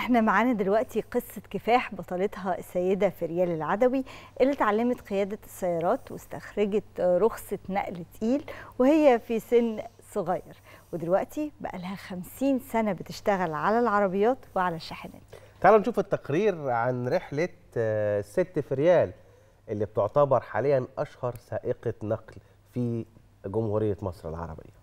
إحنا معانا دلوقتي قصة كفاح بطلتها السيدة فريال العدوي اللي اتعلمت قيادة السيارات واستخرجت رخصة نقل تقيل وهي في سن صغير. ودلوقتي بقى لها 50 سنة بتشتغل على العربيات وعلى الشاحنات. تعالوا نشوف التقرير عن رحلة آه، ست فريال اللي بتعتبر حاليا أشهر سائقة نقل في جمهورية مصر العربية.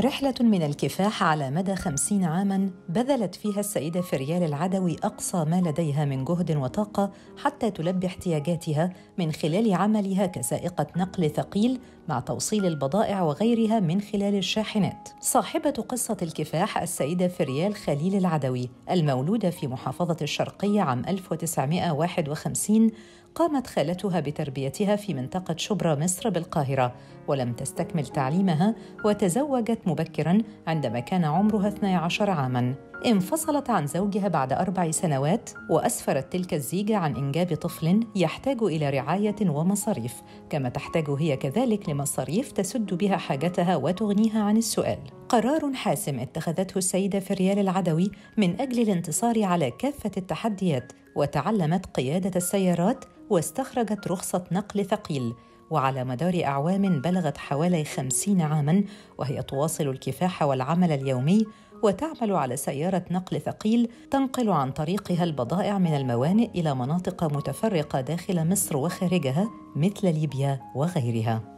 رحلة من الكفاح على مدى خمسين عاماً بذلت فيها السيدة فريال العدوي أقصى ما لديها من جهد وطاقة حتى تلبي احتياجاتها من خلال عملها كسائقة نقل ثقيل مع توصيل البضائع وغيرها من خلال الشاحنات. صاحبة قصة الكفاح السيدة فريال خليل العدوي المولودة في محافظة الشرقية عام 1951 قامت خالتها بتربيتها في منطقة شبرا مصر بالقاهرة ولم تستكمل تعليمها وتزوجت مبكرا عندما كان عمرها 12 عاما انفصلت عن زوجها بعد أربع سنوات وأسفرت تلك الزيجة عن إنجاب طفل يحتاج إلى رعاية ومصاريف كما تحتاج هي كذلك لمصاريف تسد بها حاجتها وتغنيها عن السؤال. قرار حاسم اتخذته السيدة فريال العدوي من أجل الانتصار على كافة التحديات وتعلمت قيادة السيارات واستخرجت رخصة نقل ثقيل. وعلى مدار أعوام بلغت حوالي خمسين عاماً وهي تواصل الكفاح والعمل اليومي وتعمل على سيارة نقل ثقيل تنقل عن طريقها البضائع من الموانئ إلى مناطق متفرقة داخل مصر وخارجها مثل ليبيا وغيرها.